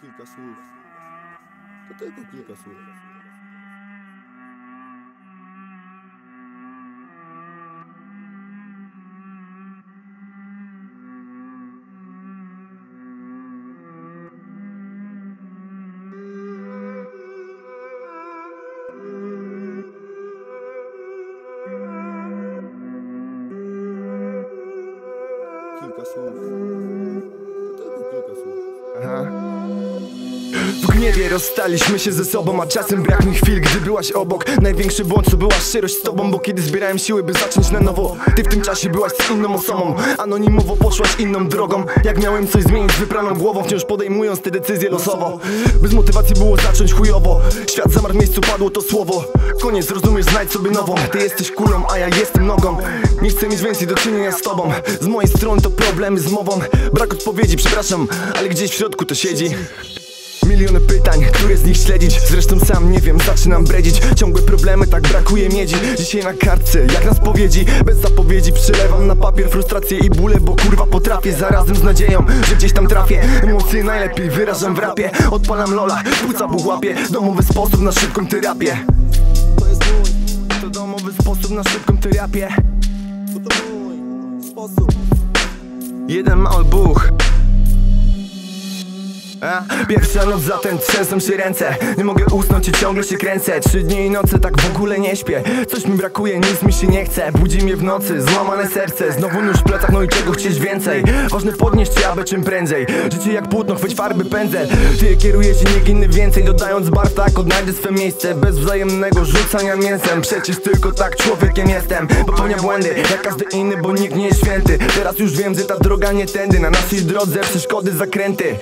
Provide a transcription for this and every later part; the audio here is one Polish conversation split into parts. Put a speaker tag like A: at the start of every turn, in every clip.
A: kilka słów. To tylko kilka słów. Kilka słów. To tylko kilka słów.
B: Aha. W gniewie rozstaliśmy się ze sobą, a czasem brak mi chwil, gdy byłaś obok. Największy błąd to była szczerość z tobą, bo kiedy zbierałem siły, by zacząć na nowo Ty w tym czasie byłaś z inną osobą, anonimowo poszłaś inną drogą. Jak miałem coś zmienić wypraną głową, wciąż podejmując te decyzje losowo. Bez motywacji było zacząć chujowo, świat zamarł w miejscu, padło to słowo. Koniec, rozumiesz, znajdź sobie nową, ty jesteś kulą, a ja jestem nogą. Nie chcę mieć więcej do czynienia z tobą, z mojej strony to problemy z mową. Brak odpowiedzi, przepraszam, ale gdzieś w środku to siedzi. Miliony pytań, które z nich śledzić. Zresztą sam nie wiem, zaczynam bredzić. Ciągłe problemy, tak brakuje miedzi. Dzisiaj na kartce, jak na spowiedzi. Bez zapowiedzi przelewam na papier frustrację i bóle Bo kurwa potrafię, zarazem z nadzieją Że gdzieś tam trafię. Emocje najlepiej wyrażam w rapie. Odpalam lola, płuca łapie Domowy sposób na szybką terapię. To jest mój, to domowy sposób na szybką terapię.
A: To to mój. Sposób.
B: Jeden mały buch Pierwsza noc zatem trzęsą się ręce. Nie mogę usnąć i ciągle się kręcę. Trzy dni i noce tak w ogóle nie śpię. Coś mi brakuje, nic mi się nie chce. Budzi mnie w nocy, złamane serce. Znowu nóż w plecach, no i czego chcieć więcej? Ważne podnieść się, aby czym prędzej. Życie jak płótno, chwyć farby, pędzel Ty kieruje się nikt inny więcej. Dodając barw tak odnajdę swe miejsce. Bez wzajemnego rzucania mięsem. Przecież tylko tak człowiekiem jestem. Popełniam błędy, jak każdy inny, bo nikt nie jest święty. Teraz już wiem, że ta droga nie tędy. Na naszej drodze przeszkody, zakręty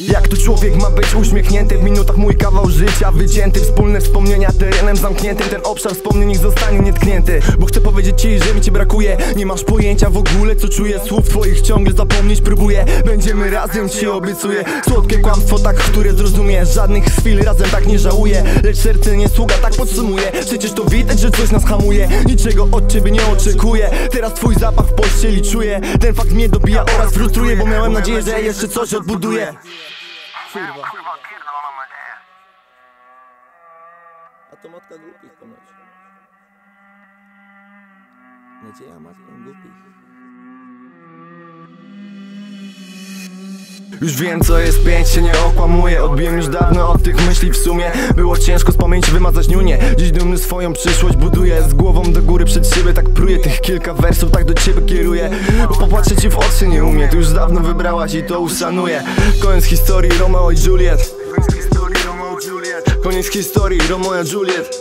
B: jak to człowiek ma być uśmiechnięty W minutach mój kawał życia? Wycięty Wspólne wspomnienia terenem zamkniętym. Ten obszar wspomnień niech zostanie nietknięty. Bo chcę powiedzieć ci, że mi cię brakuje. Nie masz pojęcia w ogóle co czuję. Słów twoich ciągle zapomnieć próbuję. Będziemy razem ci obiecuję. Słodkie kłamstwo tak, które zrozumiesz Żadnych chwil razem tak nie żałuję. Lecz serce nie sługa, tak podsumuję. Przecież to widać, że coś nas hamuje. Niczego od ciebie nie oczekuję. Teraz twój zapach w pościeli czuję. Ten fakt mnie dobija oraz frustruje Bo miałem nadzieję, że jeszcze coś odbuduję
A: Kurwa. A to matka głupich ponoć. Nadzieja matką głupich.
B: Już wiem co jest pięć, się nie okłamuję. Odbiłem już dawno od tych myśli w sumie. Było ciężko z pamięci wymazać niunię Dziś dumny swoją przyszłość buduję. Z głową do góry przed siebie tak pruję. Tych kilka wersów tak do ciebie kieruję. Bo popatrzeć ci w oczy nie umie. Ty już dawno wybrałaś i to uszanuję Koniec historii Romeo i Juliet. Koniec historii Romeo i Juliet